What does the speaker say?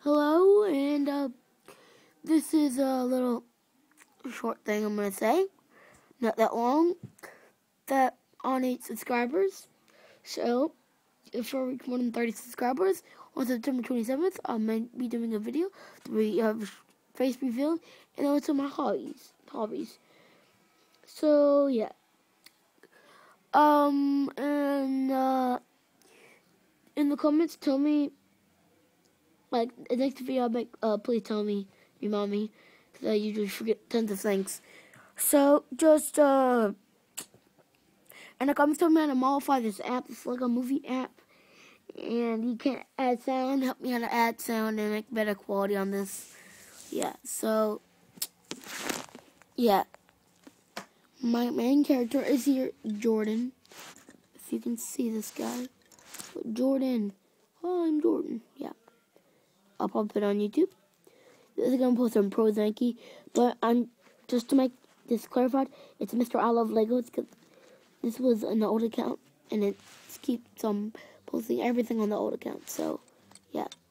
hello, and uh, this is a little short thing I'm gonna say, not that long, that on eight subscribers. So, if we're reach more than 30 subscribers on September 27th, I might be doing a video to be uh, face reveal and also my hobbies. Hobbies. So yeah. Um and uh in the comments tell me like next video I'll make uh please tell me, your me, because I usually forget tons of things. So just uh and comments tell me how to modify this app, It's like a movie app. And you can add sound, help me how to add sound and make better quality on this. Yeah, so yeah. My main character is here, Jordan. If you can see this guy. Jordan. Oh, I'm Jordan. Yeah. I'll put it on YouTube. This is gonna post on Prozankye, but I'm just to make this clarified, it's Mr. I Love Legos because this was an old account and it keeps um posting everything on the old account. So yeah. Ah.